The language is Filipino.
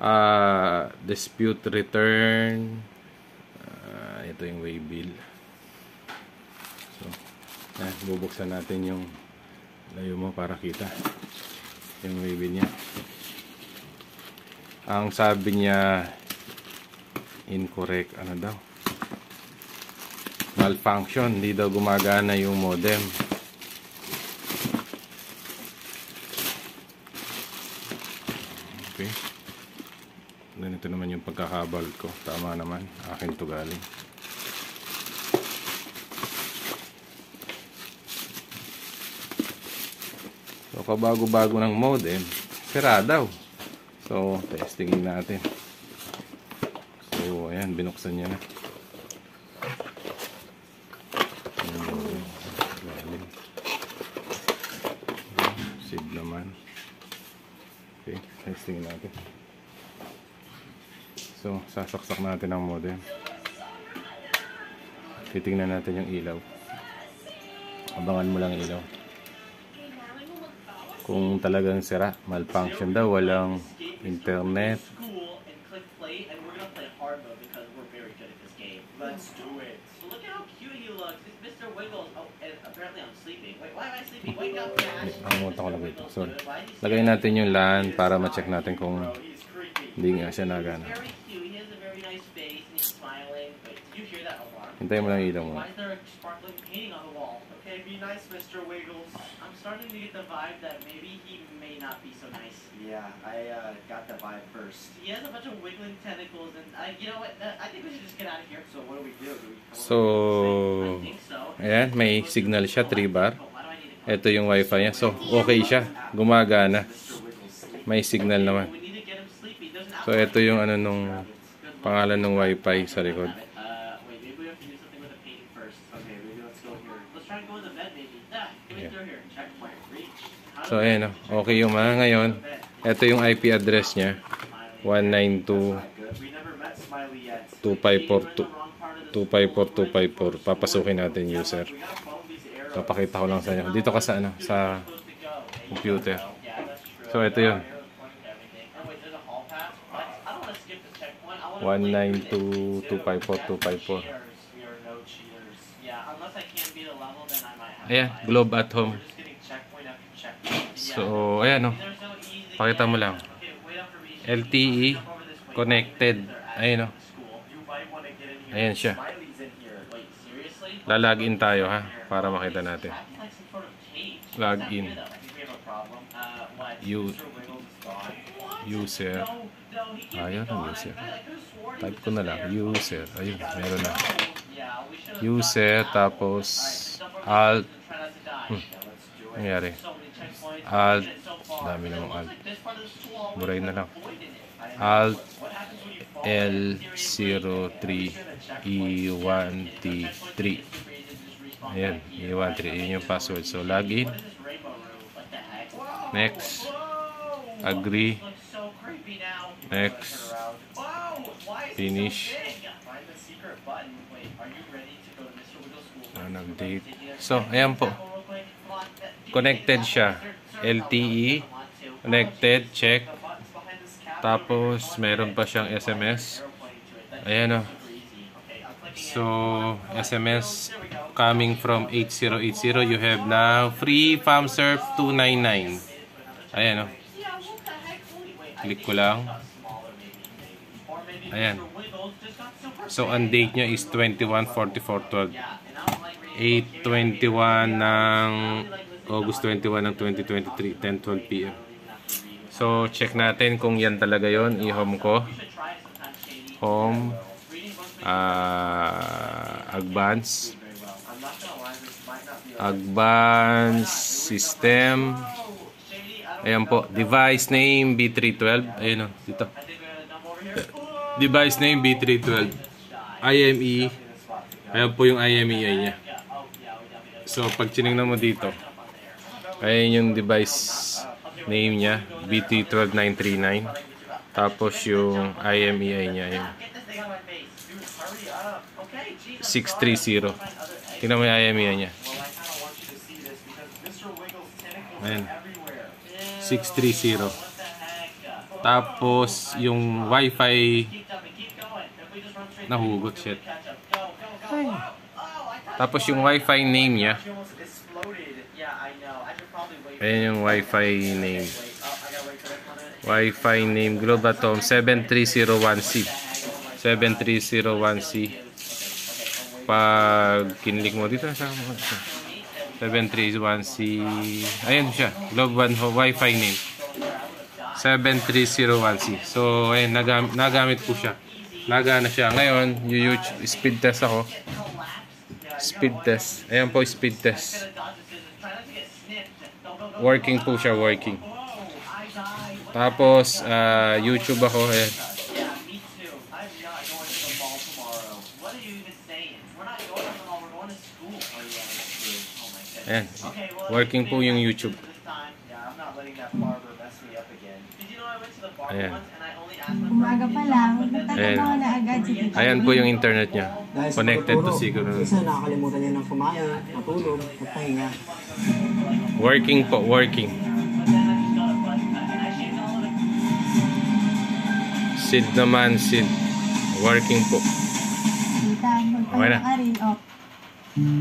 Ah, dispute return. Ah, ito yung way bill. So, eh, bubuksan natin yung layo mo para kita yung way bill niya. Ang sabi niya incorrect ano daw malfunction hindi daw gumagana yung modem okay ganito naman yung pagkakabal ko. Tama naman. Akin to galing. So kabago-bago ng modem sira daw. So testingin natin. So ayan binuksan niya na. Save naman. Okay, testing natin. So, sasaksak natin ang modem. Titingnan natin yung ilaw. Abangan mo lang ilaw. Kung talagang sira, malfunction daw, walang internet. Let's it. Look at how cute he looks. It's Mr. Wiggles. Apparently I'm sleeping. Wait, why am I sleeping? Wake up, Cash. Nakalimutan ko lagay ito. He Lagay natin yung LAN para ma-check natin kung hindi nga siya nagana. Very cute. He has a very nice face and he's smiling. Wait, did you hear that alarm? Hintayin mo lang ilaw mo. Why is there a sparkling painting on the wall? Okay, be nice, Mr. Wiggles. I'm starting to get the vibe that maybe he may not be so nice. Yeah, I uh, got the vibe first. He has a bunch of wiggling tentacles, and I, you know what? uh, I think we should just get out of here. So what do we do? Do we come So, I think so. ayan, may signal siya, 3 bar. Ito yung wifi niya. So, okay siya. Gumagana. May signal naman. So, ito yung ano nung pangalan ng wifi sa likod. Uh, wait, maybe we have to do something with the painting first. Okay, maybe let's go here. Let's try and go in the bed, maybe. Ah, get me Yeah. through here. Checkpoint. Reach. How So, ayan o. Okay yung mga ngayon. Ito yung IP address niya. Smiling. 192 Not good. We never met Smiley yet. 254 Wrong part of the 254 254. Papasukin natin user. Papakita ko lang sa inyo. Dito ka sa ano, sa computer. So, ito yun. Arrows pointing to everything. Oh, wait, there's a hall pass? What? I don't want to skip the checkpoint. I want to 192 254 254. We are no cheaters. Yeah, unless I can't beat a level, then I might have Ayan. Globe at Home. So, ayan o. Pakita mo lang. LTE connected. Ayun o. Ayan siya. Lalagin tayo ha, para makita natin. Trapped like some sort of cage. Log What's that in. here, though? I think we have a problem. What? You- Mr. Wiggles is gone. What? User. Ayun be ang user. Type ko na lang. User. Ayun, meron na. User, tapos alt. Hmm. Nangyari. So far. Dami school always Buray na lang. Alt What happens when you fall? L03 E1T3. Ayan, E13. Yun yung password. So, login. Next. Agree. Next. Finish. school? Ah, nag-date. So, ayan po. Connected siya. LTE. Connected. Check. Tapos, meron pa siyang SMS. Ayan o. So, SMS coming from 8080. You have now free FAMSurf 299. Ayan o. Click ko lang. Ayan. So, ang date niya is 21-44-12. 8.21 ng August 21 ng 2023, 10.12 p.m. So, check natin kung yan talaga yon I-home ko. Home. ah advance. Advance system. Ayan po. Device name B312. Ayun o. Dito. Device name B312. IME. Ayan po yung IMEI niya. So, pag tinignan mo dito, ayan yung device name niya, BT12939. Tapos yung IMEI niya, yun. 630. Tingnan mo yung IMEI niya. Ayan. 630. Tapos, yung wifi, Nahugot, shit. Ay. Tapos yung wifi name niya, ayan yung wifi name. Wi-Fi name Globatom 7301C. 7301C. Pag kinlik mo dito sa 731C. Ayan siya. Globe One Ho- Wi-Fi name. 7301C. So, ayan, nagamit, nagamit ko siya. Nagana siya. Ngayon, YouTube, speed test ako. Speed test. Ayan po, speed test. Working po siya, working. Tapos, ah, YouTube ako. Ayan. Goodness. Ayan. Working po yung YouTube. This time. Yeah, I'm not letting that barber mess me up again. Did you know I went to the barber Ayan. once and I only asked my Umaga pa lang, nagtatrabaho na agad si Tita. Ayan po yung internet niya. Connected to Siguro. Isa nakakalimutan niya ng kumain, matulog, magpahinga. Working po, working. Sid naman, Sid. Working po. Tita, Okay na. magpahinga ka rin. Oh.